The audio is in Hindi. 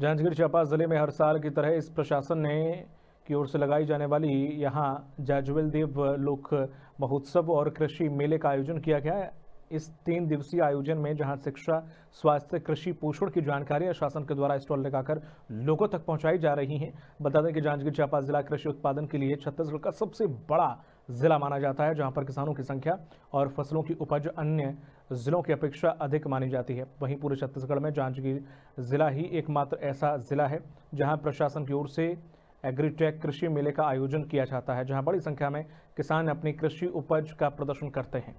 जांजगीर चांपा ज़िले में हर साल की तरह इस प्रशासन ने की ओर से लगाई जाने वाली यहाँ जाजवेल देव लोक महोत्सव और कृषि मेले का आयोजन किया गया है। इस तीन दिवसीय आयोजन में जहाँ शिक्षा, स्वास्थ्य, कृषि, पोषण की जानकारी शासन के द्वारा स्टॉल लगाकर लोगों तक पहुंचाई जा रही है। बता दें कि जांजगीर चांपा जिला कृषि उत्पादन के लिए छत्तीसगढ़ का सबसे बड़ा जिला माना जाता है, जहाँ पर किसानों की संख्या और फ़सलों की उपज अन्य जिलों की अपेक्षा अधिक मानी जाती है। वहीं पूरे छत्तीसगढ़ में जांजगीर जिला ही एकमात्र ऐसा जिला है, जहाँ प्रशासन की ओर से एग्रीटेक कृषि मेले का आयोजन किया जाता है, जहाँ बड़ी संख्या में किसान अपनी कृषि उपज का प्रदर्शन करते हैं।